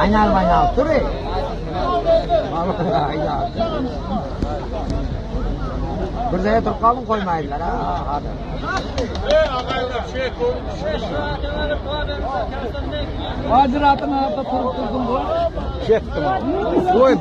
Aynal maynal dur ey. Vallahi aynal. Burada turp kalın koymaydılar ha. Hadi. Haciratını da turup durdum bu. Çektim abi. Koy.